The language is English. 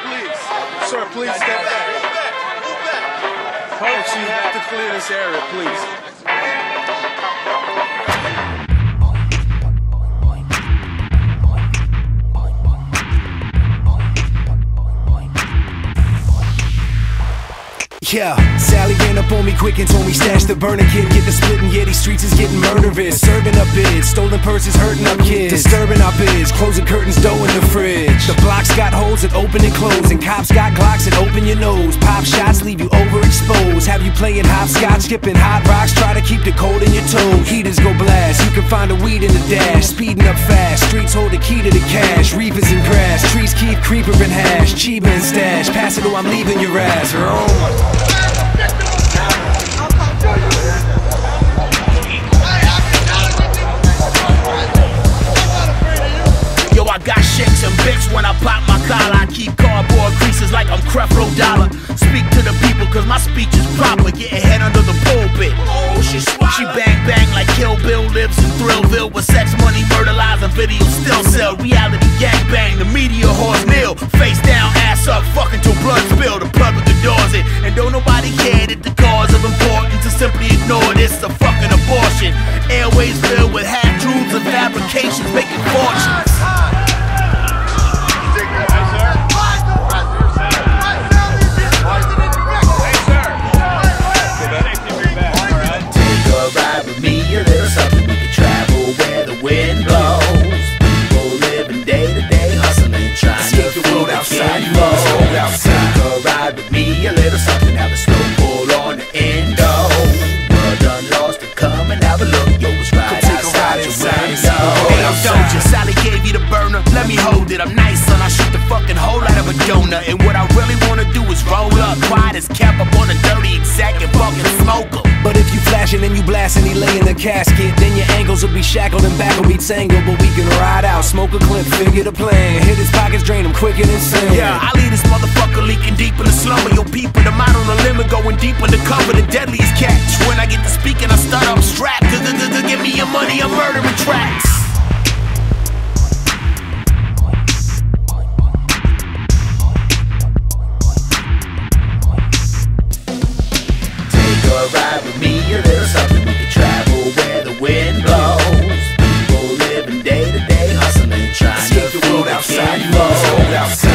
please. Sir, please step back. Folks, you have to clear this area, please. Yeah, Sally ran up on me quick and told me stash the burner kid, get the splitting. Yeah, these streets is getting murderous. Serving up bids, stolen purses, hurting up kids. Disturbing our biz, closing curtains, dough in the fridge. The blocks got holes that open and close, and cops got glocks that open your nose. Pop shots leave you overexposed. Have you playing hopscotch, skipping hot rocks, try to keep the cold in your toes. Heaters go blast, you can find a weed in the dash, speeding up fast. Streets hold the key to the cash, reapers and grass. Trees keep creeper and hash, chiba and stash. Pass it or I'm leaving your ass. Oh. Keep cardboard creases like I'm Creflo Dollar. Speak to the people cause my speech is proper. Get head under the pulpit. Oh, she She bang bang like Kill Bill lives in Thrillville with sex, money, murder, lies, and videos still sell. Reality gang bang, the media horse nil. Face down, ass up, fucking till blood spill. The public adores it. And don't nobody care that the cause of importance is simply ignored. It's a fucking abortion. Airways filled with half truths and fabrications making fortunes. A donut. And what I really wanna do is roll up. Quiet as kept up on a dirty exec and fucking smoke 'em. But if you flashing and you blasting, he lay in the casket. Then your ankles will be shackled and back will be tangled. But we can ride out, smoke a clip, figure the plan. Hit his pockets, drain him quicker than sand. Yeah, I leave this motherfucker leaking deep in the slumber. Yo, people, I'm out on the limb and going deep undercover. The deadliest sold out.